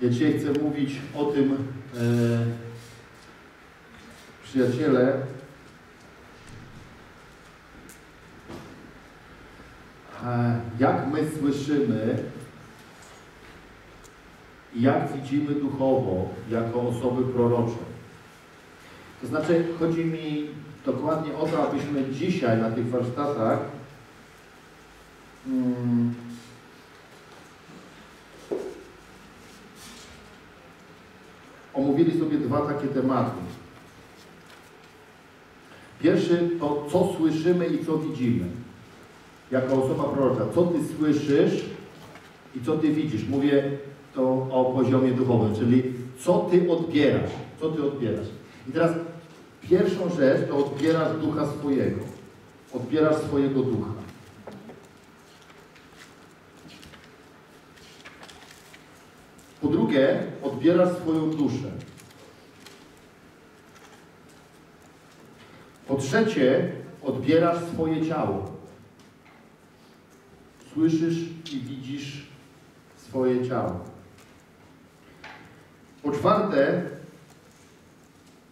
Ja dzisiaj chcę mówić o tym, e, przyjaciele, e, jak my słyszymy i jak widzimy duchowo jako osoby prorocze. To znaczy, chodzi mi dokładnie o to, abyśmy dzisiaj na tych warsztatach mm, omówili sobie dwa takie tematy. Pierwszy to, co słyszymy i co widzimy. Jako osoba prorocza. Co Ty słyszysz i co Ty widzisz. Mówię to o poziomie duchowym, czyli co Ty odbierasz. Co Ty odbierasz. I teraz pierwszą rzecz to odbierasz ducha swojego. Odbierasz swojego ducha. Po drugie, odbierasz swoją duszę. Po trzecie, odbierasz swoje ciało. Słyszysz i widzisz swoje ciało. Po czwarte,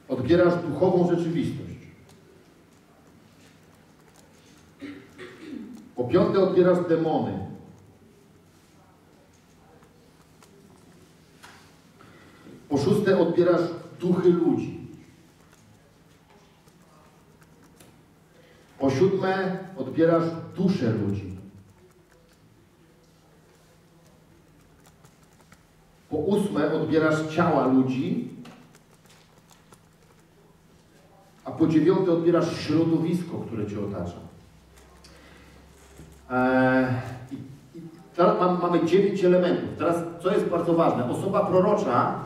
odbierasz duchową rzeczywistość. Po piąte, odbierasz demony. Po szóste, odbierasz duchy ludzi. Po siódme, odbierasz duszę ludzi. Po ósme, odbierasz ciała ludzi. A po dziewiąte, odbierasz środowisko, które cię otacza. Eee, i, i mamy dziewięć elementów. Teraz, co jest bardzo ważne? Osoba prorocza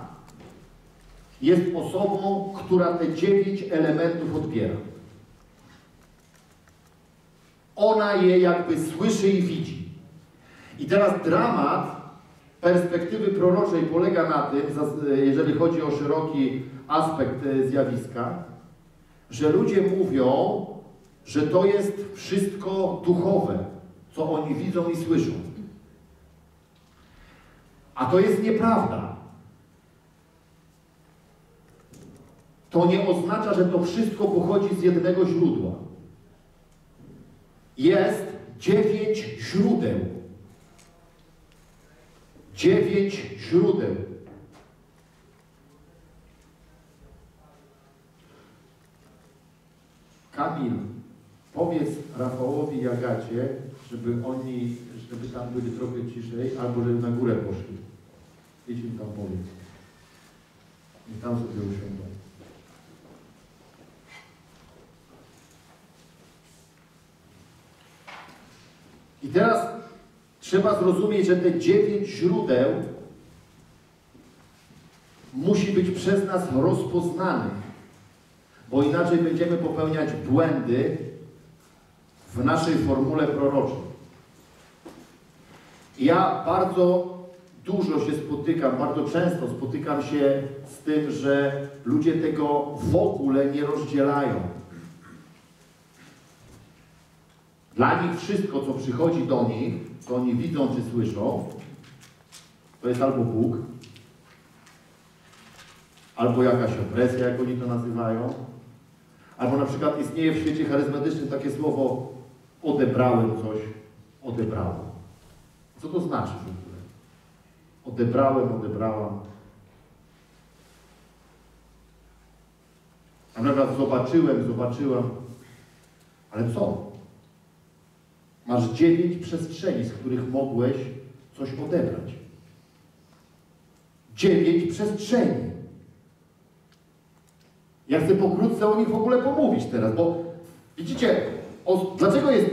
jest osobą, która te dziewięć elementów odbiera. Ona je jakby słyszy i widzi. I teraz dramat perspektywy proroczej polega na tym, jeżeli chodzi o szeroki aspekt e, zjawiska, że ludzie mówią, że to jest wszystko duchowe, co oni widzą i słyszą. A to jest nieprawda. To nie oznacza, że to wszystko pochodzi z jednego źródła. Jest dziewięć źródeł. Dziewięć źródeł. Kamil, powiedz Rafałowi i Agacie, żeby oni, żeby tam byli trochę ciszej, albo żeby na górę poszli. Idź im tam powiedz. I tam sobie usiądą. I teraz trzeba zrozumieć, że te dziewięć źródeł musi być przez nas rozpoznanych, bo inaczej będziemy popełniać błędy w naszej formule proroczej. Ja bardzo dużo się spotykam, bardzo często spotykam się z tym, że ludzie tego w ogóle nie rozdzielają. Dla nich wszystko, co przychodzi do nich, co oni widzą czy słyszą, to jest albo Bóg, albo jakaś opresja, jak oni to nazywają, albo na przykład istnieje w świecie charyzmatycznym takie słowo odebrałem coś, odebrałem. Co to znaczy w ogóle? Odebrałem, odebrałam. A na przykład zobaczyłem, zobaczyłam. Ale co? Masz dziewięć przestrzeni, z których mogłeś coś odebrać. Dziewięć przestrzeni. Ja chcę pokrótce o nich w ogóle pomówić teraz, bo widzicie, o, dlaczego jest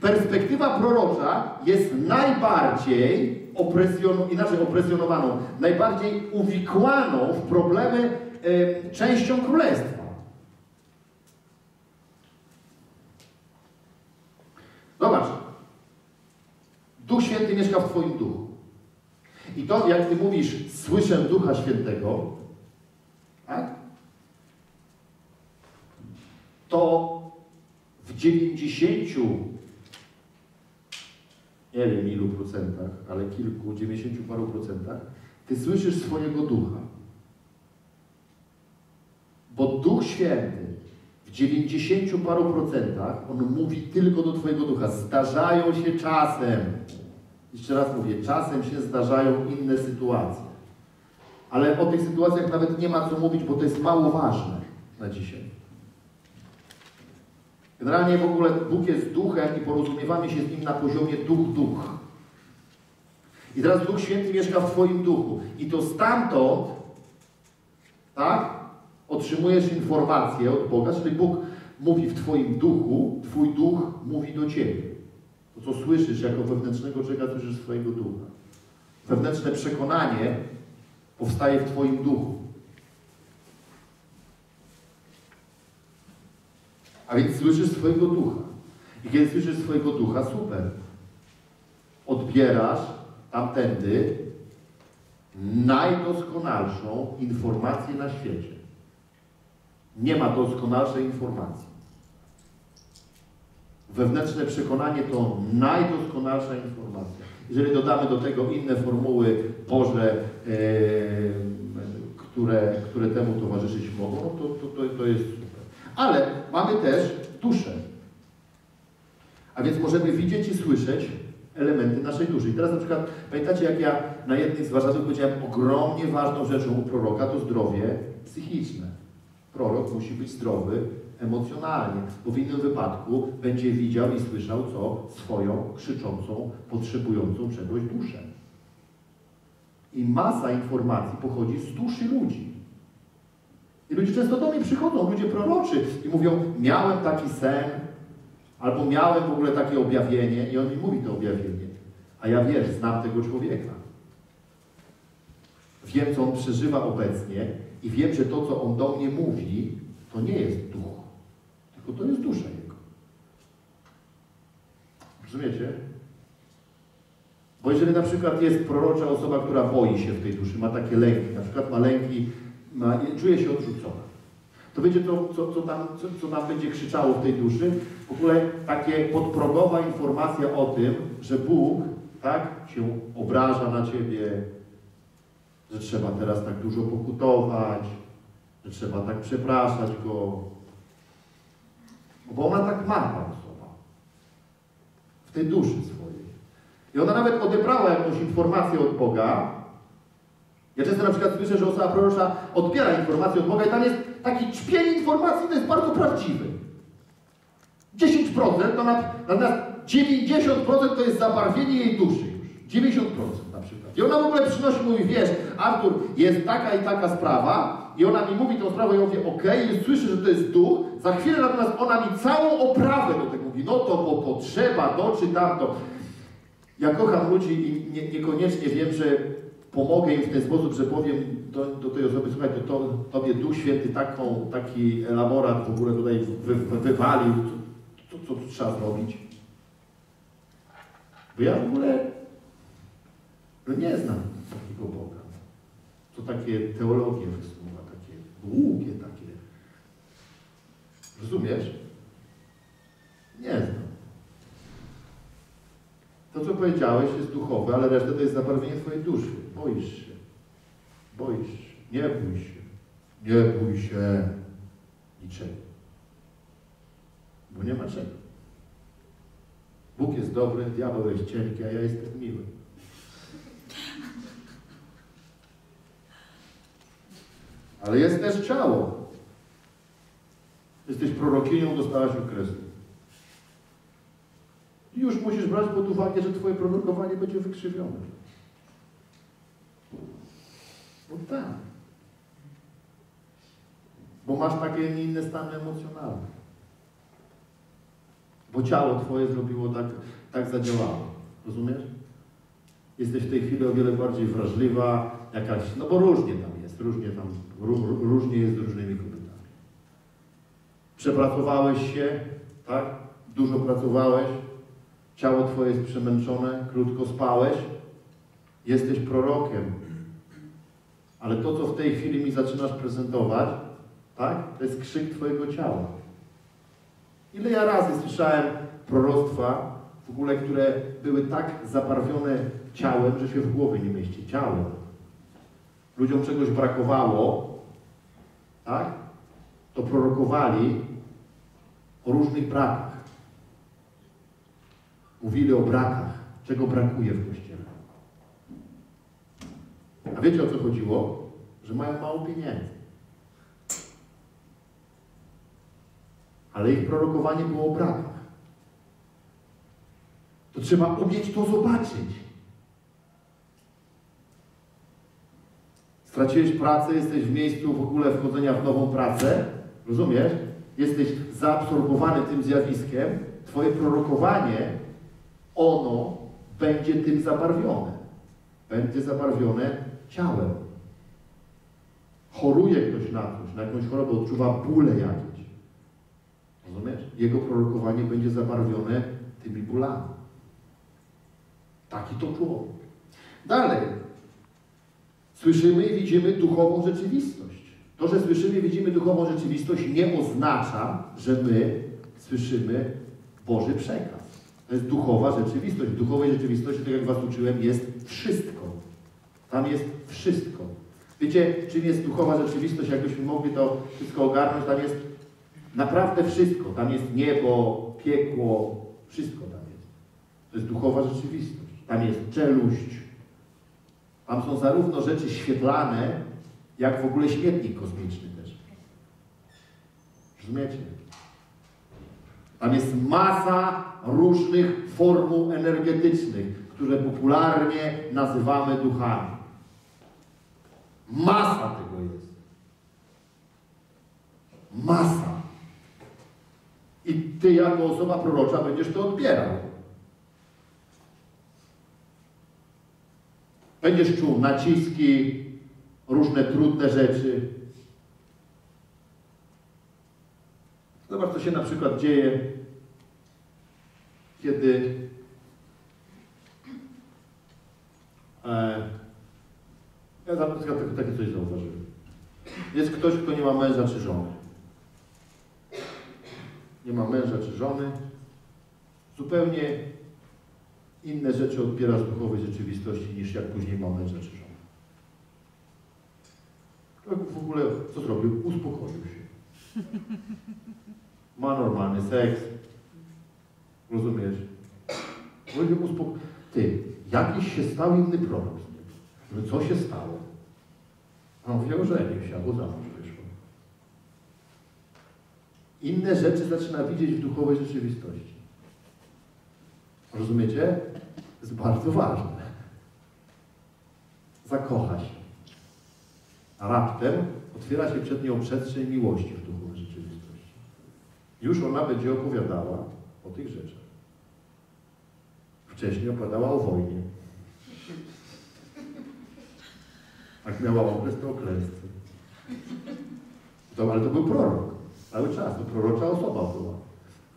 perspektywa prorocza jest najbardziej opresjon, inaczej opresjonowaną, najbardziej uwikłaną w problemy y, częścią królestwa. Zobacz, Duch Święty mieszka w Twoim duchu. I to, jak Ty mówisz, słyszę Ducha Świętego, tak? to w 90 nie wiem ilu procentach, ale kilku, dziewięćdziesięciu paru procentach, ty słyszysz swojego ducha. Bo Duch Święty w dziewięćdziesięciu paru procentach, on mówi tylko do Twojego ducha. Zdarzają się czasem, jeszcze raz mówię, czasem się zdarzają inne sytuacje. Ale o tych sytuacjach nawet nie ma co mówić, bo to jest mało ważne na dzisiaj. Generalnie w ogóle Bóg jest duchem i porozumiewamy się z Nim na poziomie duch-duch. I teraz Duch Święty mieszka w Twoim duchu. I to stamtąd, tak, otrzymujesz informację od Boga, czyli Bóg mówi w Twoim duchu, Twój duch mówi do Ciebie. To, co słyszysz jako wewnętrznego człowieka, słyszysz swojego ducha. Wewnętrzne przekonanie powstaje w Twoim duchu. A więc słyszysz swojego ducha. I kiedy słyszysz swojego ducha, super. Odbierasz tamtędy najdoskonalszą informację na świecie. Nie ma doskonalszej informacji. Wewnętrzne przekonanie to najdoskonalsza informacja. Jeżeli dodamy do tego inne formuły Boże, e, które, które temu towarzyszyć mogą, no to, to, to, jest super. Ale mamy też duszę. A więc możemy widzieć i słyszeć elementy naszej duszy. I teraz na przykład, pamiętacie jak ja na jednej z warsztatów powiedziałem, ogromnie ważną rzeczą u proroka to zdrowie psychiczne. Prorok musi być zdrowy emocjonalnie, bo w innym wypadku będzie widział i słyszał co swoją krzyczącą, potrzebującą czegoś duszę. I masa informacji pochodzi z duszy ludzi. I ludzie często do mnie przychodzą, ludzie proroczy i mówią, miałem taki sen, albo miałem w ogóle takie objawienie i on mi mówi to objawienie. A ja wiesz, znam tego człowieka. Wiem, co on przeżywa obecnie i wiem, że to, co on do mnie mówi, to nie jest duch, tylko to jest dusza jego. Rozumiecie? Bo jeżeli na przykład jest prorocza osoba, która boi się w tej duszy, ma takie lęki, na przykład ma lęki, ma, czuje się odrzucona, to będzie to, co, co, tam, co, co tam będzie krzyczało w tej duszy, w ogóle takie podprogowa informacja o tym, że Bóg tak się obraża na ciebie, że trzeba teraz tak dużo pokutować, że trzeba tak przepraszać go. Bo ona tak ma ta osoba. W tej duszy swojej. I ona nawet odebrała jakąś informację od Boga. Ja często na przykład słyszę, że osoba prorocza odbiera informację od Boga i tam jest taki czpień informacji, to jest bardzo prawdziwy. 10% to na, natomiast 90% to jest zabarwienie jej duszy. 90% na przykład. I ona w ogóle przynosi, mówi, wiesz, Artur, jest taka i taka sprawa i ona mi mówi tą sprawę i ja mówię, okej, okay, słyszę, że to jest duch, za chwilę natomiast ona mi całą oprawę do tego mówi, no to, bo to trzeba, to czy tamto. Ja kocham ludzi i nie, niekoniecznie wiem, że pomogę im w ten sposób, że powiem do, do tej osoby, słuchaj, to, to Tobie Duch Święty taką, taki elaborat w ogóle tutaj wy, wy, wywalił, co, co tu trzeba zrobić? Bo ja w ogóle no nie znam takiego Boga. To takie teologie wysnuwa, takie długie takie. Rozumiesz? Nie znam. To, co powiedziałeś, jest duchowe, ale reszta to jest zabarwienie Twojej duszy. Boisz się. Boisz się. Nie bój się. Nie bój się niczego. Bo nie ma czego. Bóg jest dobry, diabeł jest cienki, a ja jestem miły. Ale jest też ciało. Jesteś prorokinią, dostałaś okresu. I już musisz brać pod uwagę, że Twoje prorokowanie będzie wykrzywione. No tak. Bo masz takie, nie inne stany emocjonalne. Bo ciało Twoje zrobiło tak, tak zadziałało. Rozumiesz? Jesteś w tej chwili o wiele bardziej wrażliwa, jakaś, no bo różnie tam jest, różnie tam, różnie jest z różnymi kobietami. Przepracowałeś się, tak? Dużo pracowałeś, ciało Twoje jest przemęczone, krótko spałeś, jesteś prorokiem. Ale to, co w tej chwili mi zaczynasz prezentować, tak? To jest krzyk Twojego ciała. Ile ja razy słyszałem proroctwa w ogóle, które były tak zabarwione ciałem, że się w głowie nie mieści. Ciałem. Ludziom czegoś brakowało, tak? To prorokowali o różnych brakach. Mówili o brakach, czego brakuje w Kościele. A wiecie o co chodziło? Że mają mało pieniędzy. Ale ich prorokowanie było o brakach. To trzeba umieć to zobaczyć. Straciłeś pracę, jesteś w miejscu w ogóle wchodzenia w nową pracę, rozumiesz? Jesteś zaabsorbowany tym zjawiskiem, Twoje prorokowanie, ono będzie tym zabarwione. Będzie zabarwione ciałem. Choruje ktoś na coś, na jakąś chorobę, odczuwa bóle jakieś. Rozumiesz? Jego prorokowanie będzie zabarwione tymi bólami. Taki to człowiek. Dalej. Słyszymy widzimy duchową rzeczywistość. To, że słyszymy widzimy duchową rzeczywistość nie oznacza, że my słyszymy Boży przekaz. To jest duchowa rzeczywistość. W duchowej rzeczywistości, tak jak Was uczyłem, jest wszystko. Tam jest wszystko. Wiecie, czym jest duchowa rzeczywistość? Jakbyśmy mogli to wszystko ogarnąć, tam jest naprawdę wszystko. Tam jest niebo, piekło, wszystko tam jest. To jest duchowa rzeczywistość. Tam jest czeluść. Tam są zarówno rzeczy świetlane, jak w ogóle śmietnik kosmiczny też. Rozumiecie? Tam jest masa różnych formuł energetycznych, które popularnie nazywamy duchami. Masa tego jest. Masa. I ty jako osoba prorocza będziesz to odbierał. Będziesz czuł naciski, różne trudne rzeczy. Zobacz, co się na przykład dzieje, kiedy e, ja takie, takie coś zauważyłem. Jest ktoś, kto nie ma męża czy żony. Nie ma męża czy żony. Zupełnie inne rzeczy odbiera z duchowej rzeczywistości niż jak później ma męża czy żonę. Człowiek w ogóle co zrobił? Uspokoił się. Ma normalny seks. Rozumiesz? Człowiek uspoko... Ty, jakiś się stał inny prorok z. Że co się stało? A on mówi, ożenił się, albo za mąż wyszło. Inne rzeczy zaczyna widzieć w duchowej rzeczywistości. Rozumiecie? Jest bardzo ważne. Zakocha się. A raptem otwiera się przed nią przestrzeń miłości w duchowej rzeczywistości. Już ona będzie opowiadała o tych rzeczach. Wcześniej opowiadała o wojnie. Jak miała okres, to o. To, ale to był prorok. Cały czas. To prorocza osoba była.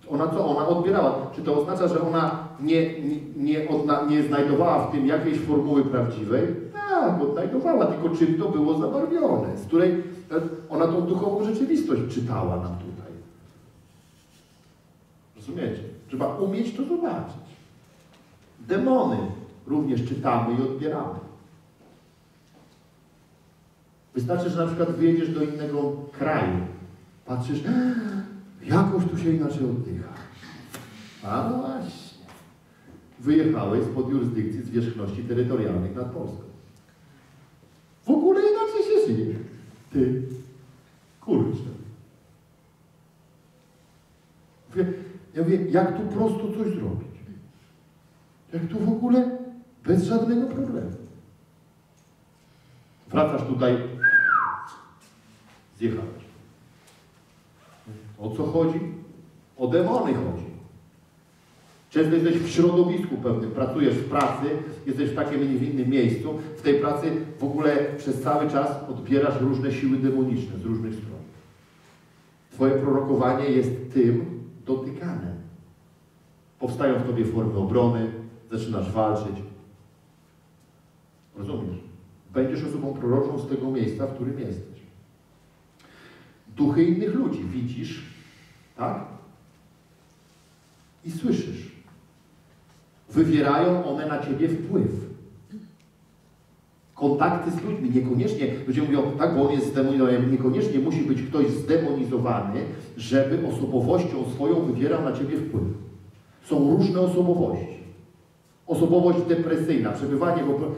Ona co? Ona odbierała. Czy to oznacza, że ona nie, nie, odna, nie znajdowała w tym jakiejś formuły prawdziwej? Tak, odnajdowała, tylko czym to było zabarwione, z której ona tą duchową rzeczywistość czytała nam tutaj. Rozumiecie? Trzeba umieć to zobaczyć. Demony również czytamy i odbieramy. Wystarczy, że na przykład wyjedziesz do innego kraju, patrzysz, jakoś tu się inaczej oddycha. A no właśnie. Wyjechałeś spod jurysdykcji zwierzchności terytorialnych nad Polską. W ogóle inaczej się żyje. Ty, kurczę. Mówię, ja mówię, jak tu prosto coś zrobić? Jak tu w ogóle bez żadnego problemu. Wracasz tutaj, zjechałeś. O co chodzi? O demony chodzi. Często jesteś w środowisku pewnym, pracujesz w pracy, jesteś w takim, nie w innym miejscu. W tej pracy w ogóle przez cały czas odbierasz różne siły demoniczne z różnych stron. Twoje prorokowanie jest tym dotykane. Powstają w tobie formy obrony, zaczynasz walczyć. Rozumiesz? Będziesz osobą proroczą z tego miejsca, w którym jesteś. Duchy innych ludzi widzisz, tak? I słyszysz. Wywierają one na ciebie wpływ. Kontakty z ludźmi, niekoniecznie, ludzie mówią, tak, bo on jest zdemonizowany, niekoniecznie musi być ktoś zdemonizowany, żeby osobowością swoją wywierał na ciebie wpływ. Są różne osobowości. Osobowość depresyjna, przebywanie, bo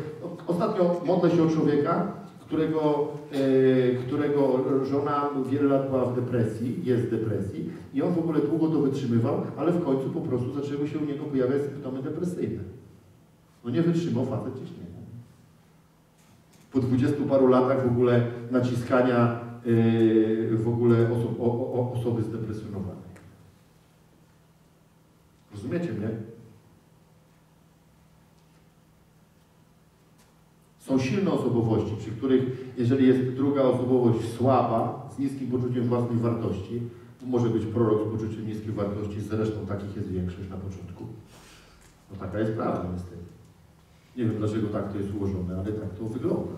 ostatnio modlę się o człowieka, którego, e, którego żona wiele lat była w depresji, jest w depresji i on w ogóle długo to wytrzymywał, ale w końcu po prostu zaczęły się u niego pojawiać symptomy depresyjne. No nie wytrzymał facet ciśnienia. Po dwudziestu paru latach w ogóle naciskania yy, w ogóle oso o, o, osoby zdepresjonowanej. Rozumiecie mnie? Są silne osobowości, przy których, jeżeli jest druga osobowość słaba, z niskim poczuciem własnej wartości, to może być prorok z poczuciem niskiej wartości, zresztą takich jest większość na początku. No taka jest prawda niestety. Nie wiem dlaczego tak to jest ułożone, ale tak to wygląda.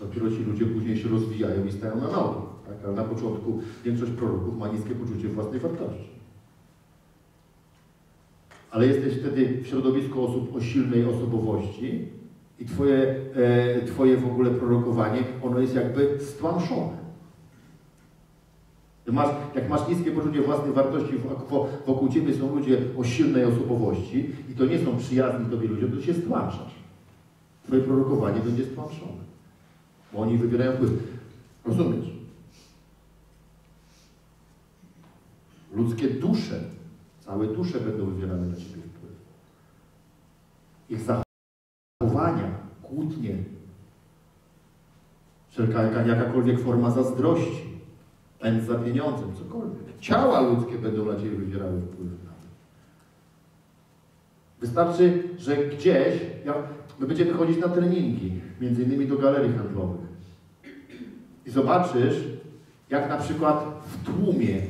Dopiero ci ludzie później się rozwijają i stają na nogi. Tak? Ale na początku większość proroków ma niskie poczucie własnej wartości. Ale jesteś wtedy w środowisku osób o silnej osobowości, i twoje, e, twoje w ogóle prorokowanie, ono jest jakby stłamszone. Masz, jak masz niskie poczucie własnej wartości, wokół Ciebie są ludzie o silnej osobowości i to nie są przyjazni Tobie ludzie, to się stłamszasz. Twoje prorokowanie będzie stłamszone. Bo oni wybierają wpływ. Rozumiesz? Ludzkie dusze, całe dusze będą wywierane na Ciebie wpływ. Ich zachowanie wszelka jakakolwiek forma zazdrości, pęd za pieniądzem, cokolwiek. Ciała ludzkie będą na Ciebie wywierały wpływ na Wystarczy, że gdzieś, ja, my będziemy chodzić na treningi, między innymi do galerii handlowych. I zobaczysz, jak na przykład w tłumie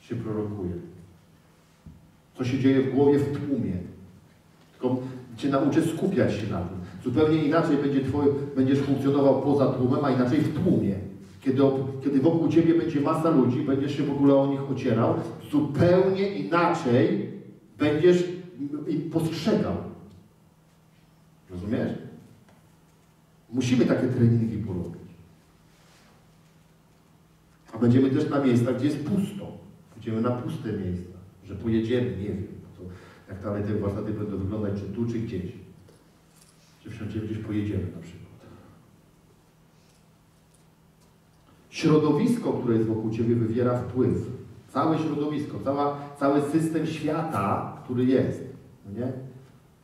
się prorokuje. Co się dzieje w głowie w tłumie. Tylko Cię nauczę skupiać się na tym. Zupełnie inaczej będzie będziesz funkcjonował poza tłumem, a inaczej w tłumie. Kiedy, kiedy wokół Ciebie będzie masa ludzi, będziesz się w ogóle o nich ocierał, zupełnie inaczej będziesz im postrzegał. Rozumiesz? Musimy takie treningi porobić. A będziemy też na miejscach, gdzie jest pusto. Będziemy na puste miejsca, że pojedziemy, nie wiem jak dalej te warsztaty będą wyglądać, czy tu, czy gdzieś. Czy wsiądziemy gdzieś pojedziemy na przykład. Środowisko, które jest wokół Ciebie, wywiera wpływ. Całe środowisko, cała, cały system świata, który jest. No nie?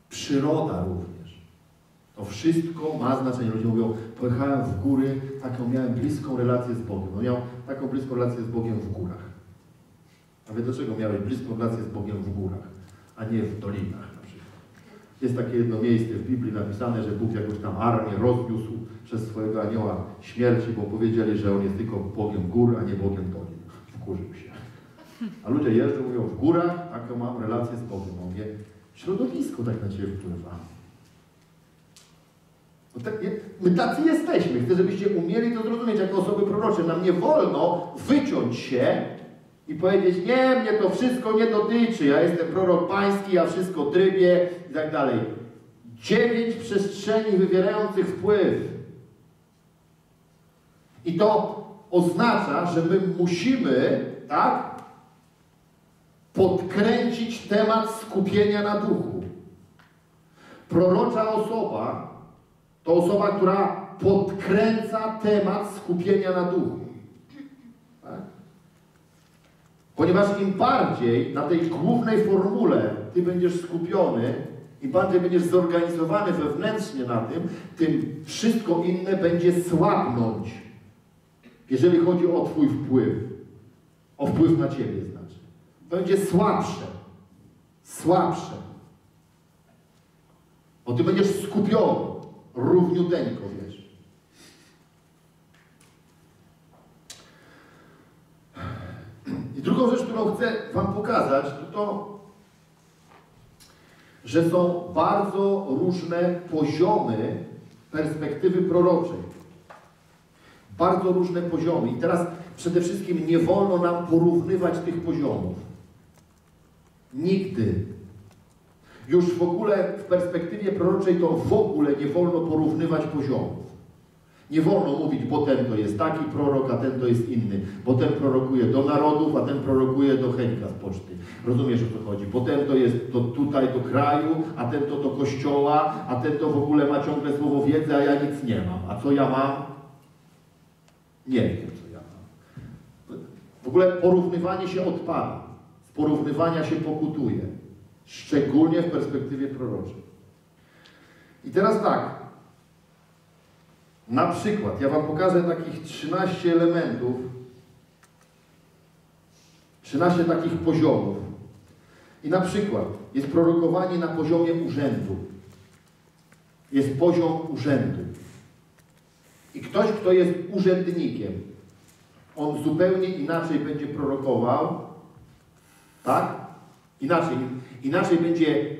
Przyroda również. To wszystko ma znaczenie. Ludzie mówią, pojechałem w góry, taką miałem bliską relację z Bogiem. No miał taką bliską relację z Bogiem w górach. A wie dlaczego miałeś bliską relację z Bogiem w górach? a nie w dolinach. Jest takie jedno miejsce w Biblii napisane, że Bóg jakąś tam armię rozniósł przez swojego anioła śmierci, bo powiedzieli, że on jest tylko Bogiem gór, a nie Bogiem dolin. Wkurzył się. A ludzie jeżdżą, mówią, w górach taką mam relację z Bogiem. Wie, środowisko tak na Ciebie wpływa. No tak, my tacy jesteśmy. Chcę, żebyście umieli to zrozumieć jako osoby prorocze. Nam nie wolno wyciąć się i powiedzieć, nie, mnie to wszystko nie dotyczy, ja jestem prorok pański, ja wszystko trybię i tak dalej. Dziewięć przestrzeni wywierających wpływ. I to oznacza, że my musimy, tak, podkręcić temat skupienia na duchu. Prorocza osoba to osoba, która podkręca temat skupienia na duchu. Ponieważ im bardziej na tej głównej formule Ty będziesz skupiony, im bardziej będziesz zorganizowany wewnętrznie na tym, tym wszystko inne będzie słabnąć. Jeżeli chodzi o Twój wpływ. O wpływ na Ciebie znaczy. Będzie słabsze. Słabsze. Bo Ty będziesz skupiony. Równiuteńko, wiesz. I drugą rzecz, którą chcę Wam pokazać, to to, że są bardzo różne poziomy perspektywy proroczej. Bardzo różne poziomy. I teraz przede wszystkim nie wolno nam porównywać tych poziomów. Nigdy. Już w ogóle w perspektywie proroczej to w ogóle nie wolno porównywać poziomów. Nie wolno mówić, bo ten to jest taki prorok, a ten to jest inny. Bo ten prorokuje do narodów, a ten prorokuje do Henka z poczty. Rozumiesz o co chodzi? Bo ten to jest do, tutaj do kraju, a ten to do kościoła, a ten to w ogóle ma ciągle słowo wiedzy, a ja nic nie mam. A co ja mam? Nie wiem, co ja mam. W ogóle porównywanie się odpada. Z porównywania się pokutuje. Szczególnie w perspektywie proroczej. I teraz tak. Na przykład, ja Wam pokażę takich 13 elementów, 13 takich poziomów. I na przykład jest prorokowanie na poziomie urzędu. Jest poziom urzędu. I ktoś, kto jest urzędnikiem, on zupełnie inaczej będzie prorokował, tak? Inaczej, inaczej będzie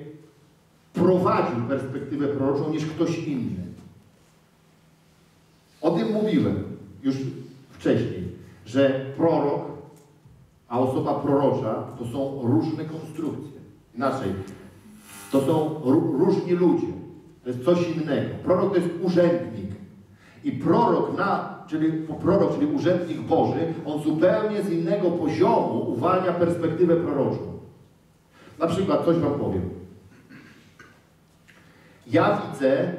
prowadził perspektywę proroczą niż ktoś inny. O tym mówiłem już wcześniej, że prorok, a osoba prorocza to są różne konstrukcje. Inaczej, to są różni ludzie. To jest coś innego. Prorok to jest urzędnik. I prorok, na, czyli prorok, czyli urzędnik Boży, on zupełnie z innego poziomu uwalnia perspektywę proroczą. Na przykład, coś Wam powiem. Ja widzę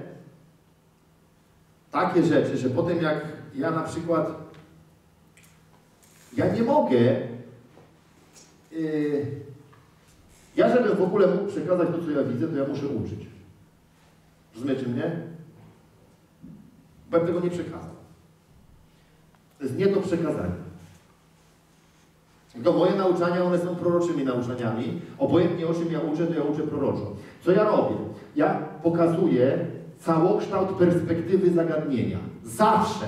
takie rzeczy, że potem jak ja na przykład ja nie mogę yy, ja żeby w ogóle mógł przekazać to, co ja widzę, to ja muszę uczyć. Rozumiecie mnie? Bo ja tego nie przekazał. To jest nie do przekazania. To moje nauczania, one są proroczymi nauczaniami. Obojętnie o czym ja uczę, to ja uczę proroczo. Co ja robię? Ja pokazuję całokształt perspektywy zagadnienia. Zawsze.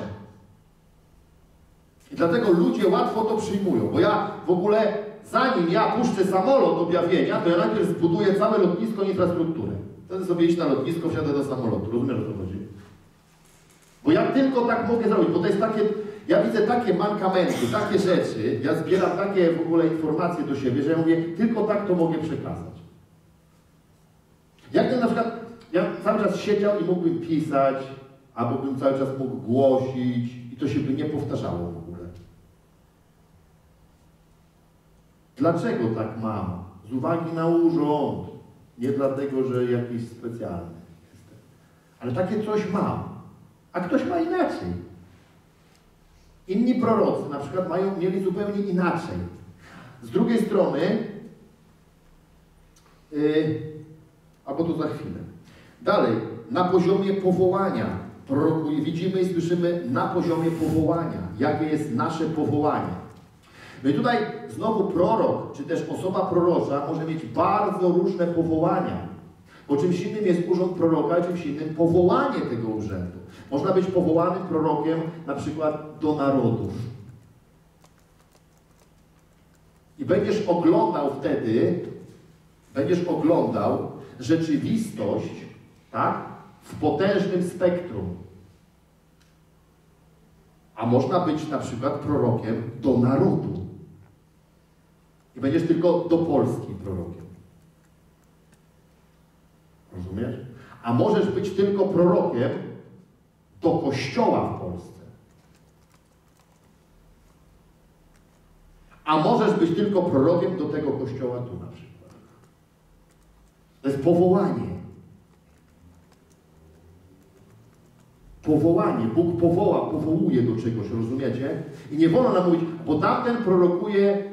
I dlatego ludzie łatwo to przyjmują, bo ja w ogóle, zanim ja puszczę samolot objawienia, to ja najpierw zbuduję całe lotnisko infrastrukturę. Wtedy sobie iść na lotnisko, wsiadę do samolotu. Rozumiesz, o co chodzi? Bo ja tylko tak mogę zrobić, bo to jest takie, ja widzę takie mankamenty, takie rzeczy, ja zbieram takie w ogóle informacje do siebie, że ja mówię, tylko tak to mogę przekazać. Jak na przykład ja cały czas siedział i mógłbym pisać, albo bym cały czas mógł głosić i to się by nie powtarzało w ogóle. Dlaczego tak mam? Z uwagi na urząd. Nie dlatego, że jakiś specjalny jestem. Ale takie coś mam. A ktoś ma inaczej. Inni prorocy na przykład mają, mieli zupełnie inaczej. Z drugiej strony, yy, albo to za chwilę. Dalej, na poziomie powołania widzimy i słyszymy na poziomie powołania, jakie jest nasze powołanie. No i tutaj znowu prorok, czy też osoba prorocza może mieć bardzo różne powołania. Bo czymś innym jest urząd proroka, czymś innym powołanie tego urzędu. Można być powołanym prorokiem na przykład do narodów. I będziesz oglądał wtedy, będziesz oglądał rzeczywistość tak? W potężnym spektrum. A można być na przykład prorokiem do narodu. I będziesz tylko do Polski prorokiem. Rozumiesz? A możesz być tylko prorokiem do kościoła w Polsce. A możesz być tylko prorokiem do tego kościoła tu na przykład. To jest powołanie. Powołanie. Bóg powoła, powołuje do czegoś, rozumiecie? I nie wolno nam mówić, bo tamten prorokuje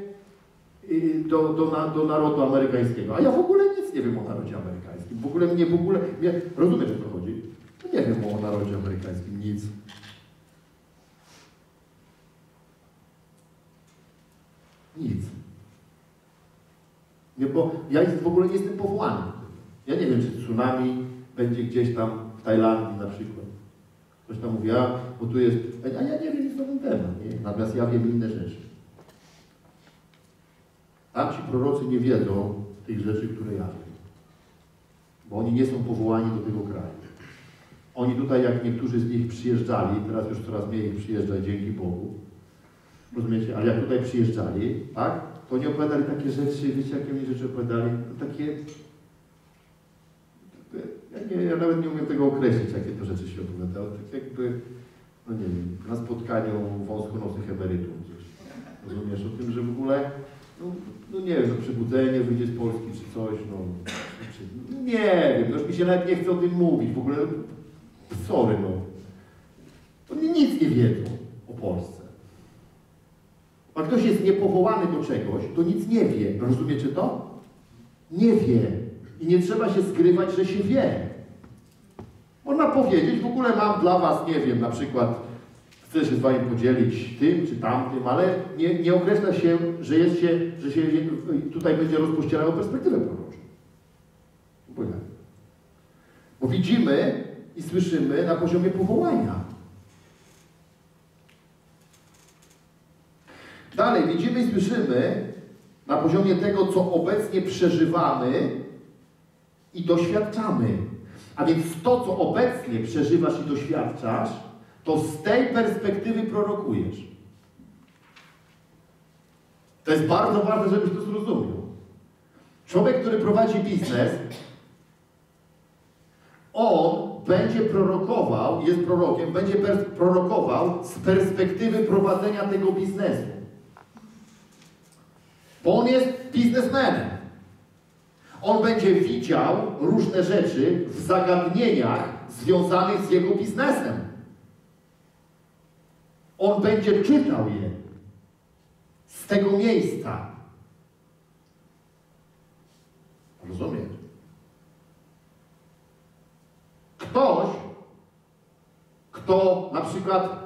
y, do, do, do narodu amerykańskiego. A ja w ogóle nic nie wiem o narodzie amerykańskim. W ogóle mnie w ogóle... Nie, rozumiesz o co chodzi? Nie wiem o narodzie amerykańskim nic. Nic. Nie, bo ja w ogóle nie jestem powołany. Ja nie wiem, czy tsunami będzie gdzieś tam w Tajlandii na przykład. Tam mówi, a bo tu jest, a ja nie wiem nic na ten temat, nie? Natomiast ja wiem inne rzeczy. A ci prorocy nie wiedzą tych rzeczy, które ja wiem. Bo oni nie są powołani do tego kraju. Oni tutaj, jak niektórzy z nich przyjeżdżali, teraz już coraz mniej ich przyjeżdża, dzięki Bogu, rozumiecie, ale jak tutaj przyjeżdżali, tak, to oni opowiadali takie rzeczy, wiecie, jakie oni rzeczy opowiadali? No takie ja nawet nie umiem tego określić, jakie to rzeczy się opowiadały. Tak jakby, no nie wiem, na spotkaniu wąskonosych emerytów gdzieś. Rozumiesz o tym, że w ogóle, no, no nie wiem, no przebudzenie wyjdzie z Polski czy coś, no. Czy, nie wiem, no mi się nawet nie chce o tym mówić, w ogóle, sorry, no. Oni nic nie wiedzą o Polsce. A ktoś jest niepowołany do czegoś, to nic nie wie. Rozumiecie to? Nie wie. I nie trzeba się skrywać, że się wie. Można powiedzieć, w ogóle mam dla Was, nie wiem, na przykład chcę się z Wami podzielić tym czy tamtym, ale nie, nie określa się, że, jest się, że się tutaj będzie rozpościerało perspektywę proroczą. Bo widzimy i słyszymy na poziomie powołania. Dalej widzimy i słyszymy na poziomie tego, co obecnie przeżywamy i doświadczamy. A więc to, co obecnie przeżywasz i doświadczasz, to z tej perspektywy prorokujesz. To jest bardzo ważne, żebyś to zrozumiał. Człowiek, który prowadzi biznes, on będzie prorokował, jest prorokiem, będzie prorokował z perspektywy prowadzenia tego biznesu. Bo on jest biznesmenem. On będzie widział różne rzeczy w zagadnieniach związanych z jego biznesem. On będzie czytał je z tego miejsca. Rozumiesz? Ktoś, kto na przykład,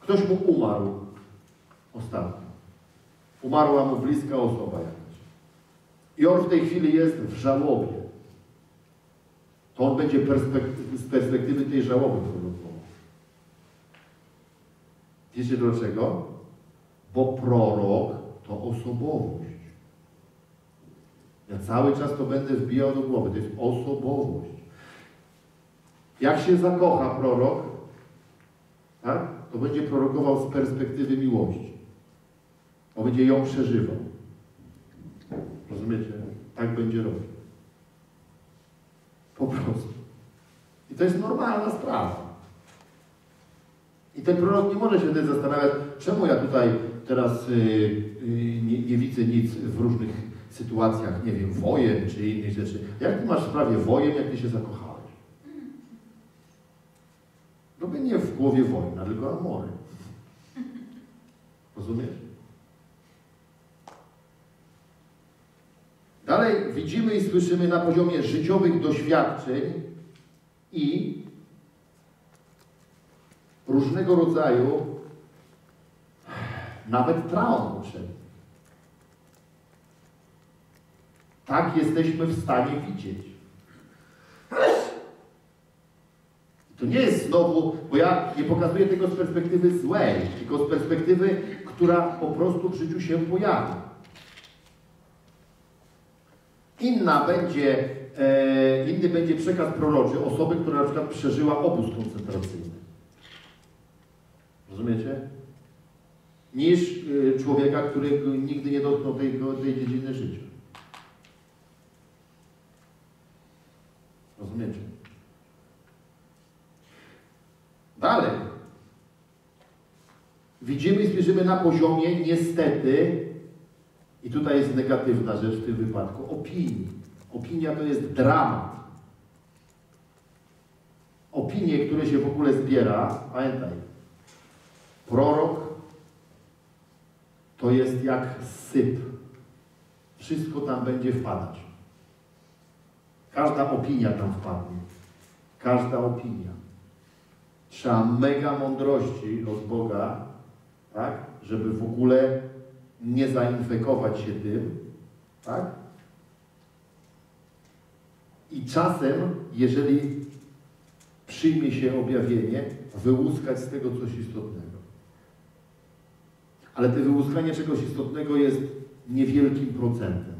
ktoś mu umarł ostatnio. Umarła mu bliska osoba jakaś. I on w tej chwili jest w żałobie. To on będzie z perspektywy tej żałoby produkował. Wiecie dlaczego? Bo prorok to osobowość. Ja cały czas to będę wbijał do głowy. To jest osobowość. Jak się zakocha prorok, tak, to będzie prorokował z perspektywy miłości. On będzie ją przeżywał. Rozumiecie? Tak będzie robił. Po prostu. I to jest normalna sprawa. I ten prorok nie może się wtedy zastanawiać, czemu ja tutaj teraz yy, yy, nie, nie, widzę nic w różnych sytuacjach, nie wiem, wojen czy innych rzeczy. Jak ty masz w sprawie wojen, jak ty się zakochałeś? No by nie w głowie wojna, tylko amory. Rozumiesz? Dalej widzimy i słyszymy na poziomie życiowych doświadczeń i różnego rodzaju nawet traum. Tak jesteśmy w stanie widzieć. To nie jest znowu, bo ja nie pokazuję tego z perspektywy złej, tylko z perspektywy, która po prostu w życiu się pojawia. Inna będzie, e, inny będzie przekaz proroczy osoby, która na przykład przeżyła obóz koncentracyjny. Rozumiecie? Niż y, człowieka, który nigdy nie dotknął tej, tej dziedziny życia. Rozumiecie? Dalej. Widzimy i słyszymy na poziomie niestety i tutaj jest negatywna rzecz w tym wypadku. Opinii. Opinia to jest dramat. Opinie, które się w ogóle zbiera, pamiętaj, prorok to jest jak syp. Wszystko tam będzie wpadać. Każda opinia tam wpadnie. Każda opinia. Trzeba mega mądrości od Boga, tak, żeby w ogóle nie zainfekować się tym, tak? I czasem, jeżeli przyjmie się objawienie, wyłuskać z tego coś istotnego. Ale to wyłuskanie czegoś istotnego jest niewielkim procentem.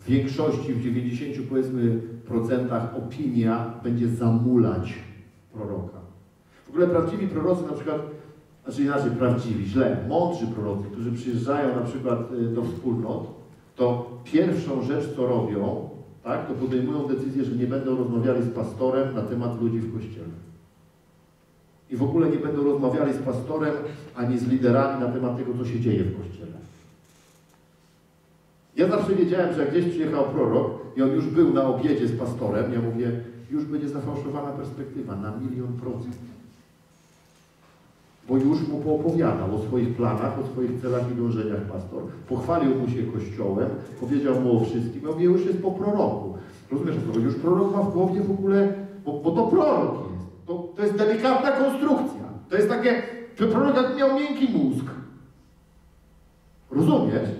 W większości, w 90 powiedzmy procentach opinia będzie zamulać proroka. W ogóle prawdziwi prorocy na przykład znaczy inaczej prawdziwi, źle, mądrzy prorocy, którzy przyjeżdżają na przykład y, do wspólnot, to pierwszą rzecz, co robią, tak, to podejmują decyzję, że nie będą rozmawiali z pastorem na temat ludzi w kościele. I w ogóle nie będą rozmawiali z pastorem ani z liderami na temat tego, co się dzieje w kościele. Ja zawsze wiedziałem, że jak gdzieś przyjechał prorok i on już był na obiedzie z pastorem, ja mówię, już będzie zafałszowana perspektywa na milion procent. Bo już mu poopowiadał o swoich planach, o swoich celach i dążeniach pastor. Pochwalił mu się kościołem, powiedział mu o wszystkim. Mówię, już jest po proroku. Rozumiesz, co Już prorok ma w głowie w ogóle, bo, bo to prorok jest. To, to jest delikatna konstrukcja. To jest takie, że prorok miał miękki mózg. Rozumiesz?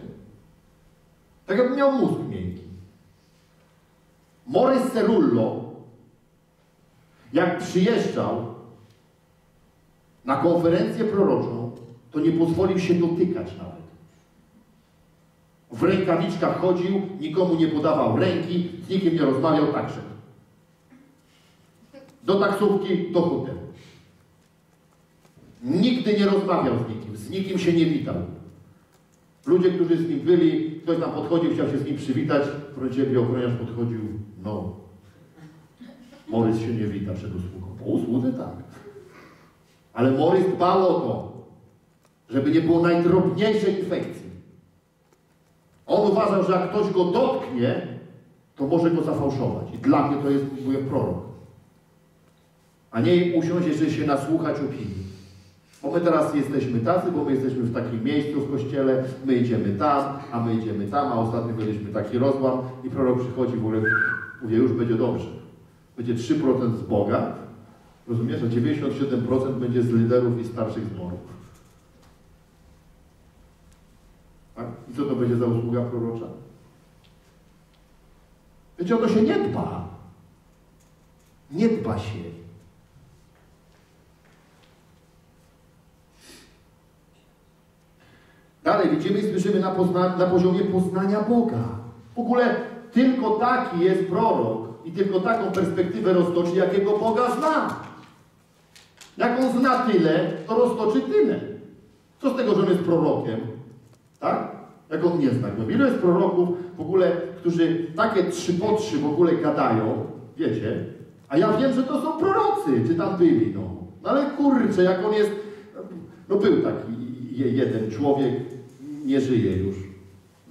Tak jakby miał mózg miękki. Morris Cerullo, jak przyjeżdżał na konferencję proroczą, to nie pozwolił się dotykać nawet. W rękawiczkach chodził, nikomu nie podawał ręki, z nikim nie rozmawiał, tak. Do taksówki, do hotelu. Nigdy nie rozmawiał z nikim, z nikim się nie witał. Ludzie, którzy z nim byli, ktoś tam podchodził, chciał się z nim przywitać, w ochroniarz podchodził, no, Morys się nie wita przed usługą. Po usłudze tak. Ale Morys dbał o to, żeby nie było najdrobniejszej infekcji. On uważał, że jak ktoś go dotknie, to może go zafałszować. I dla mnie to jest, mówię, prorok. A nie usiąść jeszcze się nasłuchać opinii. Bo my teraz jesteśmy tacy, bo my jesteśmy w takim miejscu w kościele, my idziemy tam, a my idziemy tam, a ostatnio byliśmy taki rozłam i prorok przychodzi w ogóle, mówię, już będzie dobrze. Będzie 3% z Boga, rozumiesz, a 97% będzie z liderów i starszych zborów. Tak? I co to będzie za usługa prorocza? Wiecie, o to się nie dba. Nie dba się. Dalej widzimy i słyszymy na, pozna, na poziomie poznania Boga. W ogóle tylko taki jest prorok i tylko taką perspektywę roztoczy, jakiego Boga zna. Jak on zna tyle, to roztoczy tyle. Co z tego, że on jest prorokiem? Tak? Jak on nie zna go. Ilu jest proroków w ogóle, którzy takie trzy po trzy w ogóle gadają, wiecie? A ja wiem, że to są prorocy, czy tam byli, no. no ale kurczę, jak on jest... No był taki jeden człowiek, nie żyje już,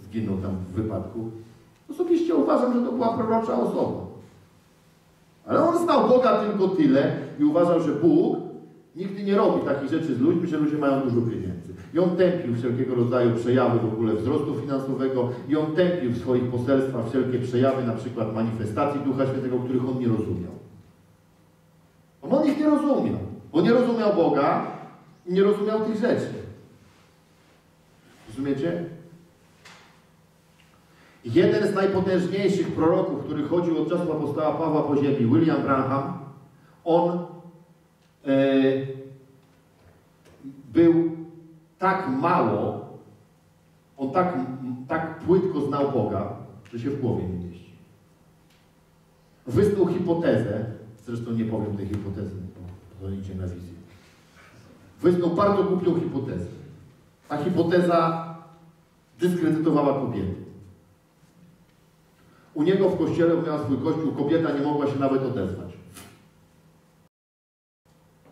zginął tam w wypadku. Osobiście uważam, że to była prorocza osoba. Ale on znał Boga tylko tyle i uważał, że Bóg nigdy nie robi takich rzeczy z ludźmi, że ludzie mają dużo pieniędzy. I on tępił wszelkiego rodzaju przejawy w ogóle wzrostu finansowego i on tępił w swoich poselstwach wszelkie przejawy, na przykład manifestacji Ducha Świętego, których on nie rozumiał. On ich nie rozumiał, bo nie rozumiał Boga i nie rozumiał tych rzeczy. Rozumiecie? Jeden z najpotężniejszych proroków, który chodził od czasu apostoła Pawła po ziemi, William Branham, on był tak mało, on tak, tak płytko znał Boga, że się w głowie nie mieści. Wysnuł hipotezę, zresztą nie powiem tej hipotezy, bo idzie na wizję. Wysnuł bardzo głupią hipotezę. Ta hipoteza dyskredytowała kobiety. U niego w kościele miała swój kościół, kobieta nie mogła się nawet odezwać.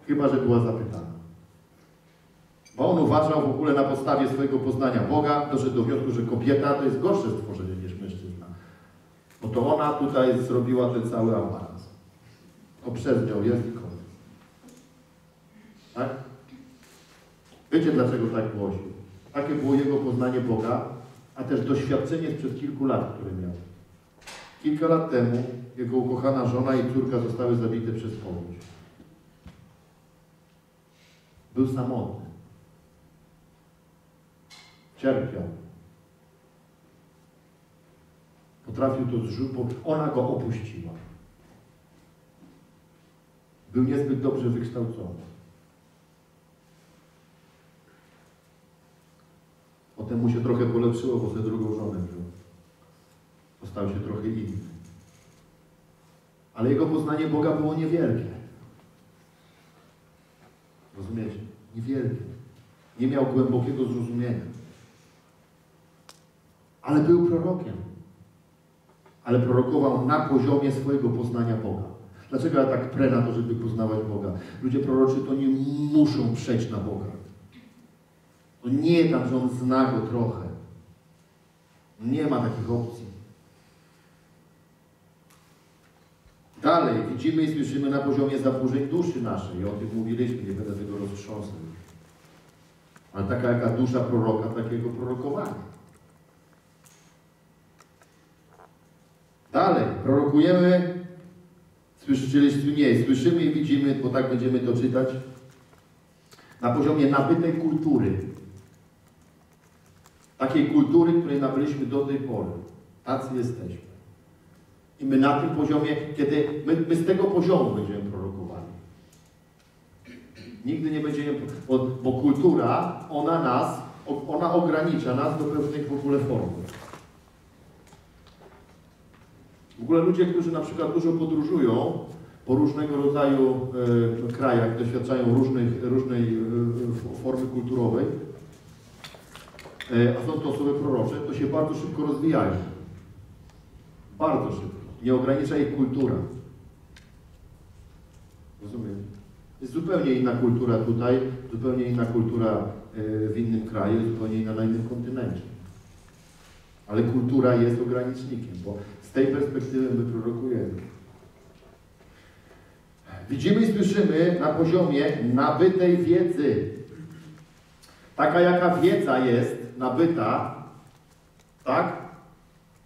Chyba, że była zapytana. Bo on uważał w ogóle na podstawie swojego poznania Boga, doszedł do wniosku, że kobieta to jest gorsze stworzenie niż mężczyzna. Bo to ona tutaj zrobiła ten cały przez nią jest i koniec. Tak? Wiecie dlaczego tak głosił? Takie było jego poznanie Boga, a też doświadczenie sprzed kilku lat, które miał. Kilka lat temu jego ukochana żona i córka zostały zabite przez powódź. Był samotny. Cierpiał. Potrafił to zrzucić, bo ona go opuściła. Był niezbyt dobrze wykształcony. Potem mu się trochę polepszyło, bo sobie drugą żonę wziął. Stał się trochę inny. Ale jego poznanie Boga było niewielkie. Rozumiecie? Niewielkie. Nie miał głębokiego zrozumienia. Ale był prorokiem. ale prorokował na poziomie swojego poznania Boga. Dlaczego ja tak prę na to, żeby poznawać Boga? Ludzie proroczy to nie muszą przejść na Boga. To nie tam, że on zna go trochę. Nie ma takich opcji. Dalej, widzimy i słyszymy na poziomie zaburzeń duszy naszej. O tym mówiliśmy, nie będę tego roztrząsał. Ale taka jaka dusza proroka, takiego prorokowania. Dalej, prorokujemy, słyszycie, nie, słyszymy i widzimy, bo tak będziemy to czytać, na poziomie nabytej kultury. Takiej kultury, której nabyliśmy do tej pory. Tacy jesteśmy. I my na tym poziomie, kiedy my, my z tego poziomu będziemy prorokowani. Nigdy nie będziemy, bo, bo kultura, ona nas, ona ogranicza nas do pewnych w ogóle formy. W ogóle ludzie, którzy na przykład dużo podróżują po różnego rodzaju e, krajach, doświadczają różnych, różnej e, formy kulturowej, e, a są to osoby prorocze, to się bardzo szybko rozwijają. Bardzo szybko. Nie ogranicza ich kultura. Rozumiem? Jest zupełnie inna kultura tutaj, zupełnie inna kultura e, w innym kraju, zupełnie inna na innym kontynencie. Ale kultura jest ogranicznikiem, bo z tej perspektywy my prorokujemy. Widzimy i słyszymy na poziomie nabytej wiedzy. Taka jaka wiedza jest nabyta, tak?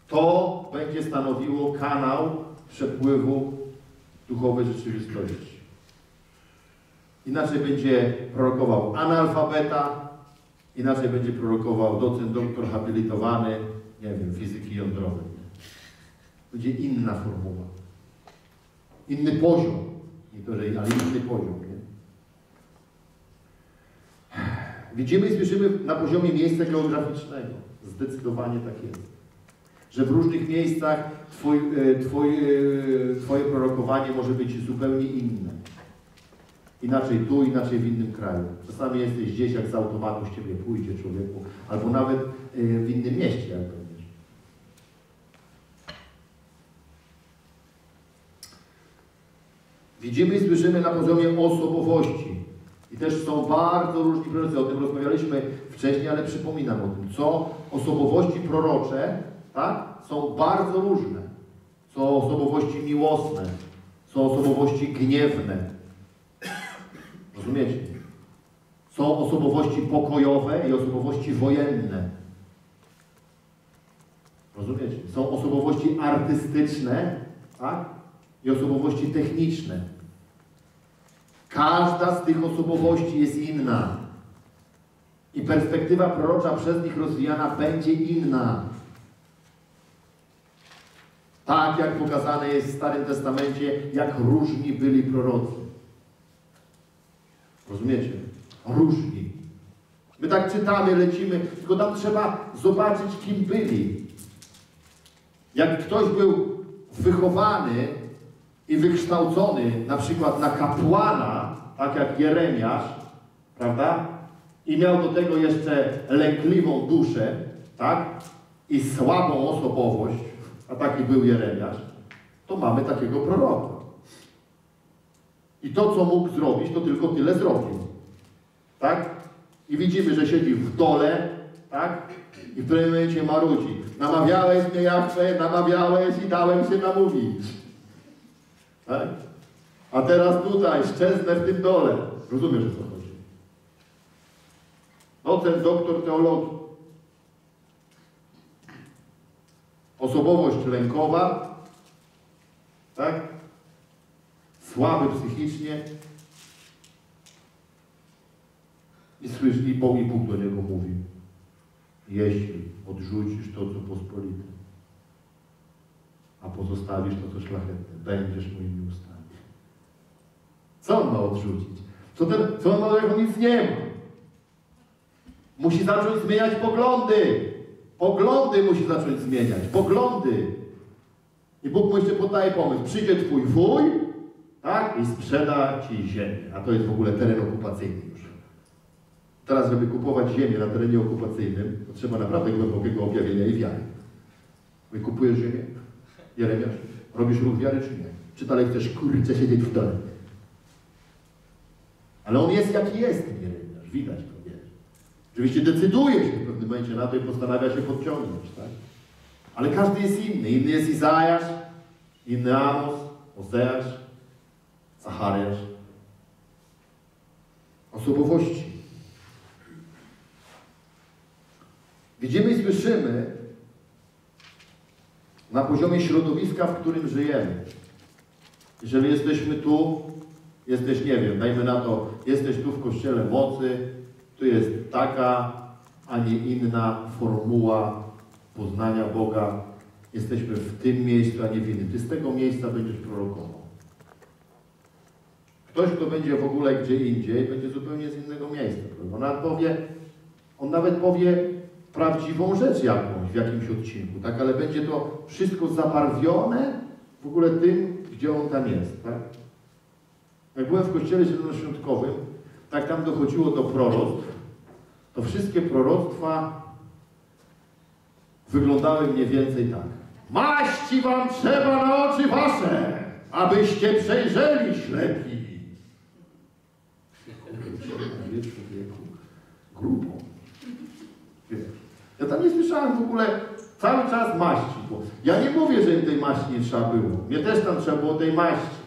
To będzie stanowiło kanał przepływu duchowej rzeczywistości. Inaczej będzie prorokował analfabeta, inaczej będzie prorokował docent, doktor habilitowany, nie wiem, fizyki jądrowej. Będzie inna formuła. Inny poziom. Nie to, że ale inny poziom. Nie? Widzimy i słyszymy na poziomie miejsca geograficznego. Zdecydowanie tak jest. Że w różnych miejscach twój, e, twój, e, Twoje prorokowanie może być zupełnie inne. Inaczej tu, inaczej w innym kraju. Czasami jesteś gdzieś, jak z automatu z Ciebie pójdzie człowieku, albo nawet e, w innym mieście, jak będziesz. Widzimy i słyszymy na poziomie osobowości. I też są bardzo różni prorocy. O tym rozmawialiśmy wcześniej, ale przypominam o tym. Co osobowości prorocze, tak? Są bardzo różne. Są osobowości miłosne, są osobowości gniewne. Rozumiecie? Są osobowości pokojowe i osobowości wojenne. Rozumiecie? Są osobowości artystyczne, tak? I osobowości techniczne. Każda z tych osobowości jest inna. I perspektywa prorocza przez nich rozwijana będzie inna. Tak jak pokazane jest w Starym Testamencie, jak różni byli prorocy. Rozumiecie? Różni. My tak czytamy, lecimy, tylko tam trzeba zobaczyć, kim byli. Jak ktoś był wychowany i wykształcony na przykład na kapłana, tak jak Jeremiasz, prawda? I miał do tego jeszcze lękliwą duszę, tak? I słabą osobowość, a taki był Jeremiasz, to mamy takiego proroka. I to, co mógł zrobić, to tylko tyle zrobił. Tak? I widzimy, że siedzi w dole, tak? I w którym momencie marudzi. Namawiałeś mnie, Jachwę, namawiałeś i dałem się namówić. Tak? A teraz tutaj szczeznę w tym dole. Rozumiesz, o co chodzi? No ten doktor teologii. Osobowość lękowa, tak? Słaby psychicznie. I słyszy, i Bóg, i Bóg do niego mówi. Jeśli odrzucisz to, co pospolite, a pozostawisz to, co szlachetne, będziesz moimi ustami. Co on ma odrzucić? Co, ten, co on ma, jak on nic nie ma? Musi zacząć zmieniać poglądy. Poglądy musi zacząć zmieniać. Poglądy. I Bóg mu jeszcze podaje pomysł. Przyjdzie twój wuj, tak? I sprzeda ci ziemię. A to jest w ogóle teren okupacyjny już. Teraz, żeby kupować ziemię na terenie okupacyjnym, to trzeba naprawdę głębokiego objawienia i wiary. Wykupujesz ziemię? Jeremiasz, robisz ruch wiary czy nie? Czy dalej chcesz kurczę siedzieć w dole? Ale on jest jaki jest, Jeremiasz. Widać to, wiesz. Oczywiście decyduje się pewnym momencie na to i postanawia się podciągnąć, tak? Ale każdy jest inny. Inny jest Izajasz, inny Amos, Ozeasz, Zachariasz. Osobowości. Widzimy i słyszymy na poziomie środowiska, w którym żyjemy. Jeżeli jesteśmy tu, jesteś, nie wiem, dajmy na to, jesteś tu w Kościele Mocy, tu jest taka, a nie inna formuła poznania Boga. Jesteśmy w tym miejscu, a nie w innym. Ty z tego miejsca będziesz prorokował. Ktoś, kto będzie w ogóle gdzie indziej, będzie zupełnie z innego miejsca. On nawet powie, on nawet powie prawdziwą rzecz jakąś w jakimś odcinku, tak? Ale będzie to wszystko zabarwione w ogóle tym, gdzie on tam jest, tak? Jak byłem w kościele zielonoświątkowym, tak tam dochodziło do proroctw, to wszystkie proroctwa wyglądały mniej więcej tak. Maści wam trzeba na oczy wasze, abyście przejrzeli ślepi. Wie człowieku, grubo. Ja tam nie słyszałem w ogóle cały czas maści. Bo ja nie mówię, że im tej maści nie trzeba było. Mnie też tam trzeba było tej maści.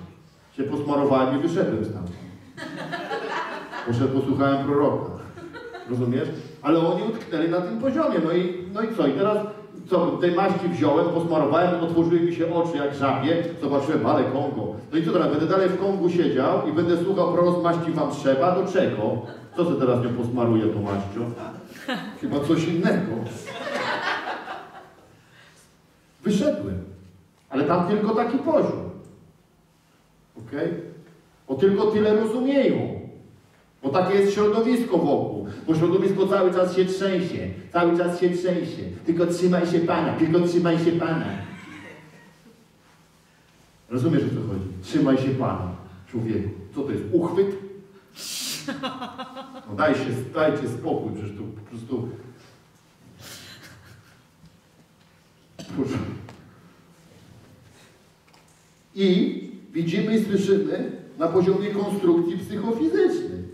Się posmarowałem i wyszedłem stamtąd. Poszedłem, posłuchałem proroka. Rozumiesz? Ale oni utknęli na tym poziomie. No i, no i co? I teraz co? Tej maści wziąłem, posmarowałem, otworzyły mi się oczy jak żabie. Zobaczyłem, ale Kongo. No i co teraz? Będę dalej w Kongu siedział i będę słuchał proroc maści wam trzeba? Do czego? Co sobie teraz nie posmaruję tą maścią? Chyba coś innego. Wyszedłem. Ale tam tylko taki poziom. Ok? Bo tylko tyle rozumieją. Bo takie jest środowisko wokół. Bo środowisko cały czas się trzęsie. Cały czas się trzęsie. Tylko trzymaj się Pana. Tylko trzymaj się Pana. Rozumiesz o co chodzi? Trzymaj się Pana, człowieku. Co to jest? Uchwyt? No daj się, dajcie spokój, przecież tu po prostu... Proszę. I widzimy i słyszymy na poziomie konstrukcji psychofizycznej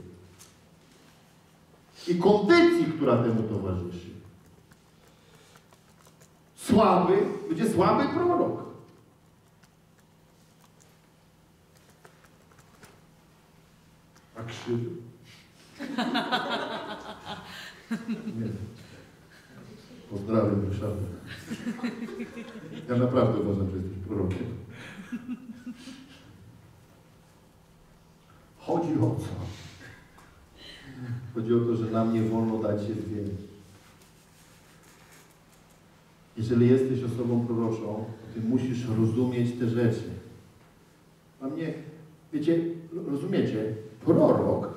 i kondycji, która temu towarzyszy. Słaby, będzie słaby prorok. A krzywy? Nie. Pozdrawiam Ryszarda. Ja naprawdę uważam, że jesteś prorokiem. Chodzi o co? Chodzi o to, że nam nie wolno dać się zwieść. Jeżeli jesteś osobą proroczą, to ty musisz rozumieć te rzeczy. A mnie, wiecie, rozumiecie, prorok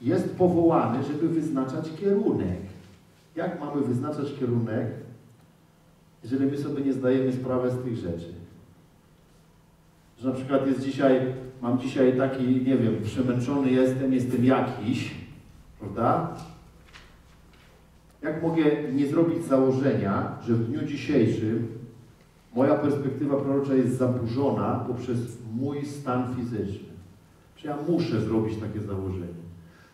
jest powołany, żeby wyznaczać kierunek. Jak mamy wyznaczać kierunek, jeżeli my sobie nie zdajemy sprawy z tych rzeczy? Że na przykład jest dzisiaj, mam dzisiaj taki, nie wiem, przemęczony jestem, jestem jakiś, prawda? Jak mogę nie zrobić założenia, że w dniu dzisiejszym moja perspektywa prorocza jest zaburzona poprzez mój stan fizyczny? Czy ja muszę zrobić takie założenie?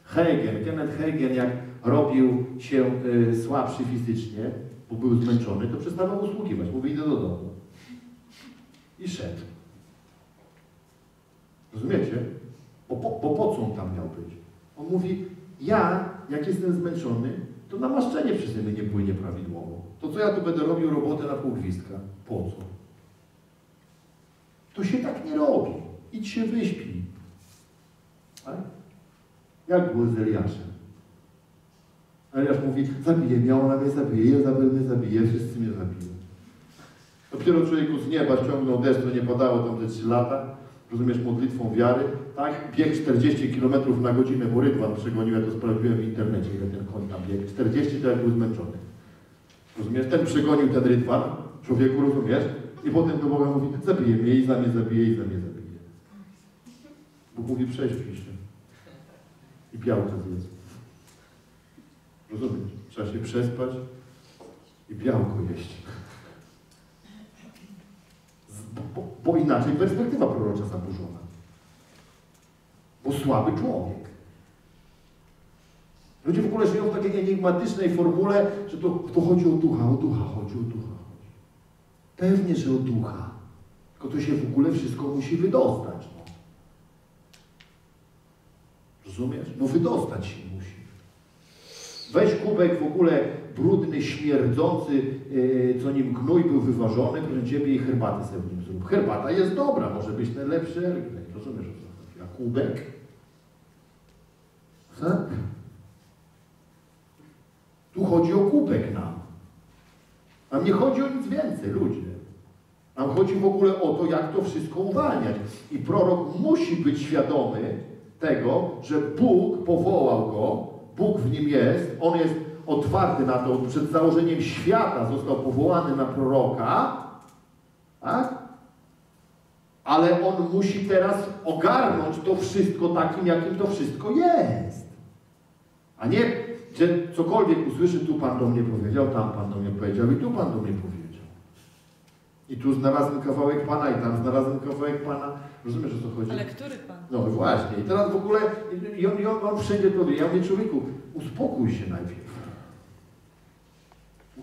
Hegen, Kenneth Hegen, jak robił się y, słabszy fizycznie, bo był zmęczony, to przestawał usługiwać. Mówi, idę do domu. I szedł. Rozumiecie? Bo po, bo po co on tam miał być? On mówi, ja, jak jestem zmęczony, to namaszczenie przeze mnie nie płynie prawidłowo. To co ja tu będę robił robotę na pół gwizdka? Po co? To się tak nie robi. Idź się wyśpij. Tak? Jak było z Eliaszem? Eliasz mówi, zabiję mnie, ona mnie zabije, Jezabel mnie zabije, wszyscy mnie zabiją. Dopiero człowieku z nieba ściągnął deszcz, to nie padało tam te 3 lata, rozumiesz, modlitwą wiary, tak? Bieg 40 km na godzinę, bo rydwan przegonił, ja to sprawdziłem w internecie, ile ten koń tam biegł. 40 to jak był zmęczony. Rozumiesz? Ten przegonił ten rydwan, człowieku, rozumiesz? I potem do Boga mówi, zabije mnie i za mnie zabije i za mnie zabije. Bóg mówi, prześpij się. I białko zjedz. Rozumiesz? Trzeba się przespać i białko jeść. Bo inaczej perspektywa prorocza zaburzona. Bo słaby człowiek. Ludzie w ogóle żyją w takiej enigmatycznej formule, że to, to chodzi o ducha, o ducha chodzi, o ducha chodzi. Pewnie, że o ducha. Tylko to się w ogóle wszystko musi wydostać. No. Rozumiesz? No wydostać się musi. Weź kubek w ogóle brudny, śmierdzący, yy, co nim gnój był wyważony, proszę Ciebie i herbatę sobie nim zrób. Herbata jest dobra, może być najlepszy Earl Rozumiesz? A kubek? Tak? Tu chodzi o kubek nam. Nam nie chodzi o nic więcej, ludzie. Nam chodzi w ogóle o to, jak to wszystko uwalniać. I prorok musi być świadomy tego, że Bóg powołał go, Bóg w nim jest, on jest otwarty na to, przed założeniem świata został powołany na proroka, tak? Ale on musi teraz ogarnąć to wszystko takim, jakim to wszystko jest. A nie, że cokolwiek usłyszy, tu Pan do mnie powiedział, tam Pan do mnie powiedział i tu Pan do mnie powiedział. I tu znalazłem kawałek Pana i tam znalazłem kawałek Pana. Rozumiesz, o co chodzi? Ale który Pan? No właśnie. I teraz w ogóle, i on, i on, on wszędzie to wie. Ja mówię, człowieku, uspokój się najpierw.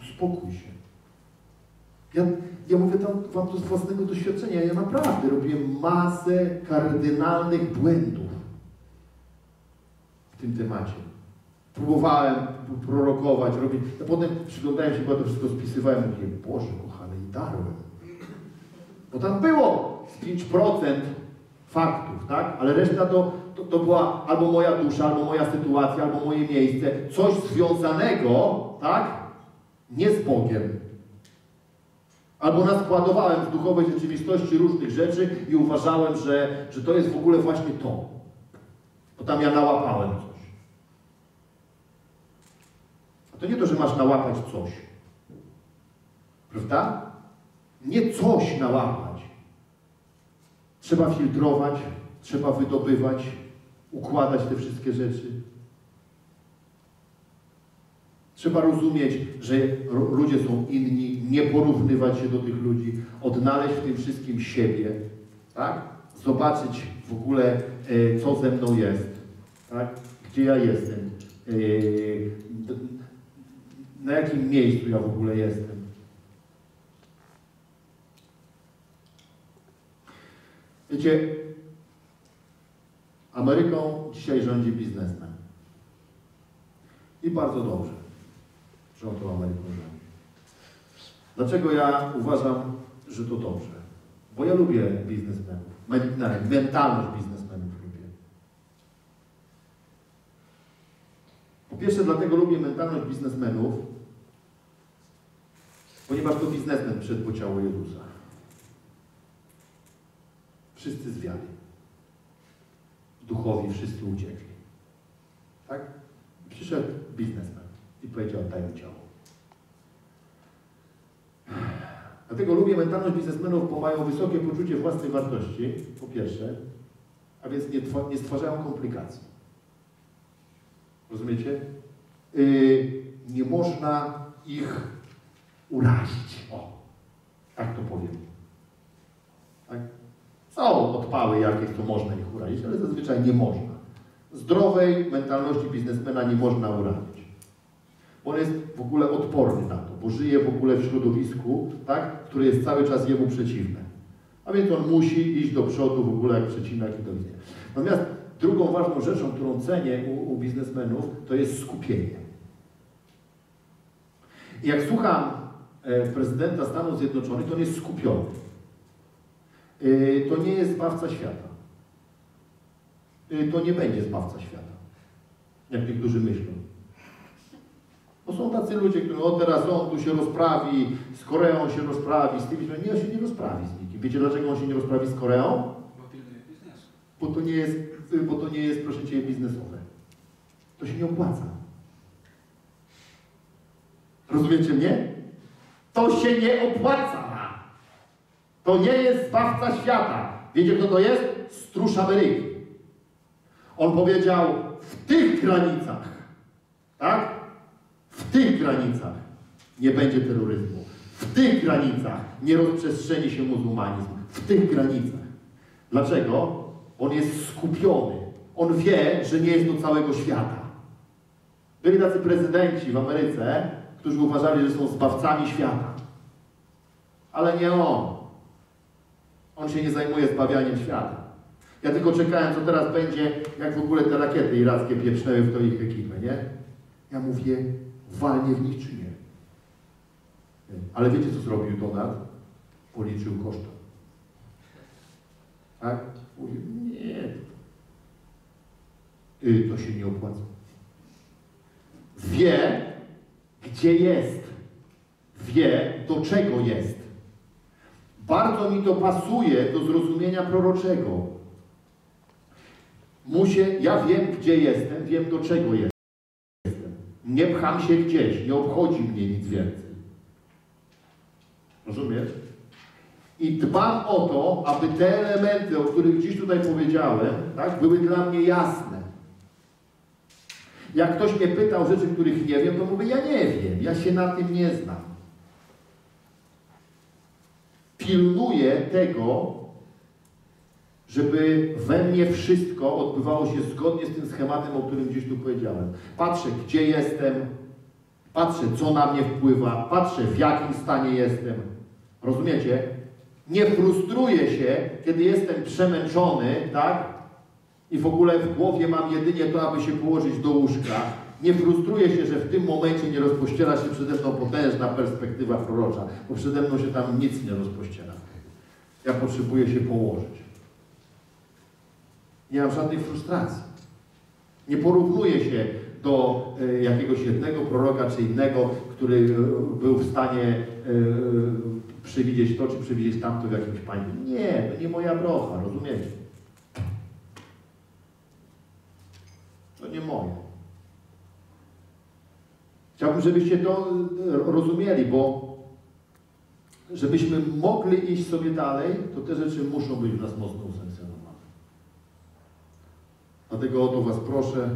Uspokój się. Ja, ja mówię tam, wam to z własnego doświadczenia. Ja naprawdę robiłem masę kardynalnych błędów w tym temacie. Próbowałem prorokować, robić. A potem przyglądałem się, bo to wszystko spisywałem. Mówię, Boże kochany, i darłem. Bo tam było z 5% faktów, tak? Ale reszta to, to, to była albo moja dusza, albo moja sytuacja, albo moje miejsce. Coś związanego, tak? Nie z Bogiem. Albo naskładowałem z duchowej rzeczywistości różnych rzeczy i uważałem, że, że to jest w ogóle właśnie to. Bo tam ja nałapałem coś. A to nie to, że masz nałapać coś. Prawda? Nie coś nałapać. Trzeba filtrować, trzeba wydobywać, układać te wszystkie rzeczy. Trzeba rozumieć, że ludzie są inni, nie porównywać się do tych ludzi, odnaleźć w tym wszystkim siebie, tak? Zobaczyć w ogóle, e, co ze mną jest, tak? Gdzie ja jestem, e, na jakim miejscu ja w ogóle jestem. Wiecie, Ameryką dzisiaj rządzi biznesmen. I bardzo dobrze, Ameryką rządzi. Dlaczego ja uważam, że to dobrze? Bo ja lubię biznesmenów, mentalność biznesmenów lubię. Po pierwsze, dlatego lubię mentalność biznesmenów, ponieważ to biznesmen przyszedł po ciało Jezusa. Wszyscy zwiali. Duchowi wszyscy uciekli. Tak? Przyszedł biznesmen i powiedział, oddaj mi ciało. Dlatego lubię mentalność biznesmenów, bo mają wysokie poczucie własnej wartości, po pierwsze, a więc nie, nie stwarzają komplikacji. Rozumiecie? Yy, nie można ich urazić. O, tak to powiem. Tak? Są odpały jakieś, to można ich urazić, ale zazwyczaj nie można. Zdrowej mentalności biznesmena nie można urazić. On jest w ogóle odporny na to, bo żyje w ogóle w środowisku, tak, które jest cały czas jemu przeciwne. A więc on musi iść do przodu w ogóle jak przecinak i do widzenia. Natomiast drugą ważną rzeczą, którą cenię u, u biznesmenów, to jest skupienie. I jak słucham e, prezydenta Stanów Zjednoczonych, to on jest skupiony. E, to nie jest zbawca świata. E, to nie będzie zbawca świata. Jak niektórzy myślą. Bo są tacy ludzie, którzy o teraz on tu się rozprawi, z Koreą się rozprawi, z tymi, nie, on się nie rozprawi z nikim. Wiecie dlaczego on się nie rozprawi z Koreą? Bo pilnuje biznesu. Bo to nie jest, bo to nie jest proszę Cię, biznesowe. To się nie opłaca. Rozumiecie mnie? To się nie opłaca. To nie jest zbawca świata. Wiecie kto to jest? Stróż Ameryki. On powiedział w tych granicach, tak? Tych granicach nie będzie terroryzmu. W tych granicach nie rozprzestrzeni się muzułmanizm. w tych granicach. Dlaczego? On jest skupiony. On wie, że nie jest do całego świata. Byli tacy prezydenci w Ameryce, którzy uważali, że są zbawcami świata. Ale nie on. On się nie zajmuje zbawianiem świata. Ja tylko czekałem, co teraz będzie, jak w ogóle te rakiety irackie pieprznęły w to ich ekipę, nie? Ja mówię, walnie w nich czy nie? Ale wiecie, co zrobił Donald? Policzył koszta. Tak? Mówię, nie. Y, to się nie opłaca. Wie, gdzie jest. Wie, do czego jest. Bardzo mi to pasuje do zrozumienia proroczego. Muszę, ja wiem, gdzie jestem, wiem, do czego jestem. Nie pcham się gdzieś, nie obchodzi mnie nic więcej. Rozumiesz? I dbam o to, aby te elementy, o których dziś tutaj powiedziałem, tak, były dla mnie jasne. Jak ktoś mnie pyta o rzeczy, których nie wiem, to mówię, ja nie wiem, ja się na tym nie znam. Pilnuję tego, żeby we mnie wszystko odbywało się zgodnie z tym schematem, o którym gdzieś tu powiedziałem. Patrzę, gdzie jestem, patrzę, co na mnie wpływa, patrzę, w jakim stanie jestem. Rozumiecie? Nie frustruję się, kiedy jestem przemęczony, tak? I w ogóle w głowie mam jedynie to, aby się położyć do łóżka. Nie frustruję się, że w tym momencie nie rozpościera się przede mną potężna perspektywa prorocza, bo przede mną się tam nic nie rozpościera. Ja potrzebuję się położyć. Nie mam żadnej frustracji. Nie porównuję się do e, jakiegoś jednego proroka czy innego, który e, był w stanie e, przewidzieć to, czy przewidzieć tamto w jakimś państwie. Nie, to nie moja brocha, rozumiecie? To nie moje. Chciałbym, żebyście to rozumieli, bo żebyśmy mogli iść sobie dalej, to te rzeczy muszą być w nas mocno usankcjonowane. Dlatego o to Was proszę,